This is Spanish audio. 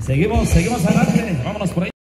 Seguimos, seguimos adelante. Vámonos por ahí.